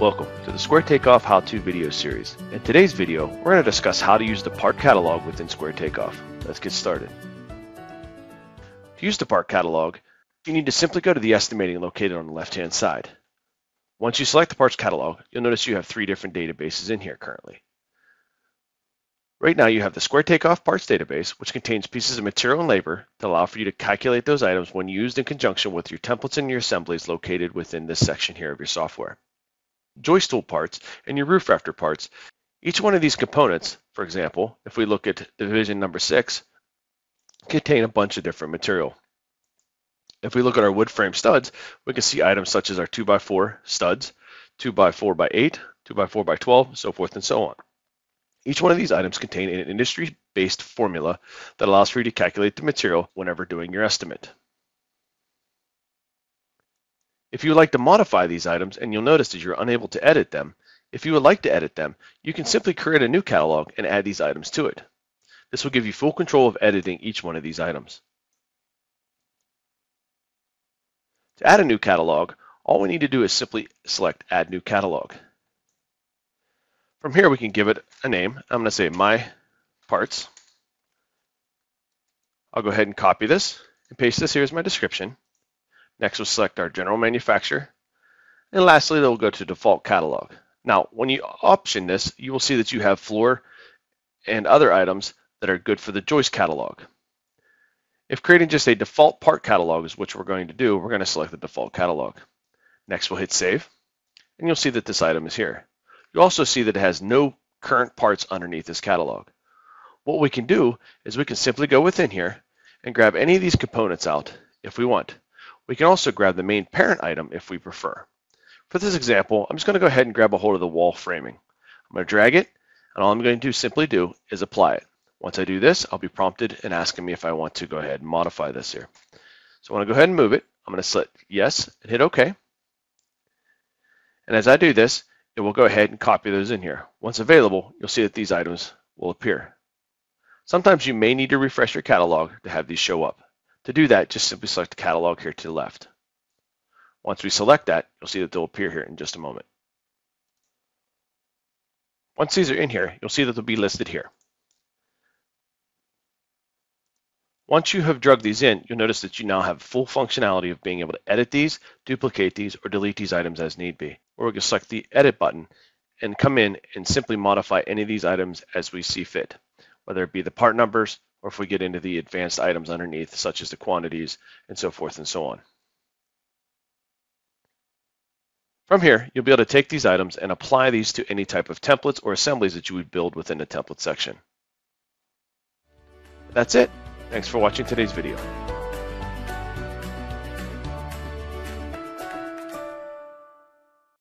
Welcome to the Square Takeoff How-To video series. In today's video, we're going to discuss how to use the part catalog within Square Takeoff. Let's get started. To use the part catalog, you need to simply go to the estimating located on the left-hand side. Once you select the parts catalog, you'll notice you have three different databases in here currently. Right now you have the Square Takeoff Parts database, which contains pieces of material and labor that allow for you to calculate those items when used in conjunction with your templates and your assemblies located within this section here of your software. Joist tool parts and your roof rafter parts. Each one of these components, for example, if we look at division number six, contain a bunch of different material. If we look at our wood frame studs, we can see items such as our 2x4 studs, 2x4x8, 2x4x12, so forth and so on. Each one of these items contain an industry-based formula that allows for you to calculate the material whenever doing your estimate. If you would like to modify these items, and you'll notice that you're unable to edit them, if you would like to edit them, you can simply create a new catalog and add these items to it. This will give you full control of editing each one of these items. To add a new catalog, all we need to do is simply select Add New Catalog. From here, we can give it a name. I'm going to say My Parts. I'll go ahead and copy this and paste this here as my description. Next, we'll select our general manufacturer. And lastly, they'll go to default catalog. Now, when you option this, you will see that you have floor and other items that are good for the joist catalog. If creating just a default part catalog is what we're going to do, we're going to select the default catalog. Next, we'll hit save, and you'll see that this item is here. You'll also see that it has no current parts underneath this catalog. What we can do is we can simply go within here and grab any of these components out if we want. We can also grab the main parent item if we prefer. For this example, I'm just going to go ahead and grab a hold of the wall framing. I'm going to drag it, and all I'm going to simply do is apply it. Once I do this, I'll be prompted and asking me if I want to go ahead and modify this here. So I want to go ahead and move it. I'm going to select yes and hit OK. And as I do this, it will go ahead and copy those in here. Once available, you'll see that these items will appear. Sometimes you may need to refresh your catalog to have these show up. To do that, just simply select the catalog here to the left. Once we select that, you'll see that they'll appear here in just a moment. Once these are in here, you'll see that they'll be listed here. Once you have drugged these in, you'll notice that you now have full functionality of being able to edit these, duplicate these, or delete these items as need be. Or we can select the Edit button and come in and simply modify any of these items as we see fit, whether it be the part numbers, or if we get into the advanced items underneath, such as the quantities, and so forth and so on. From here, you'll be able to take these items and apply these to any type of templates or assemblies that you would build within the template section. That's it. Thanks for watching today's video.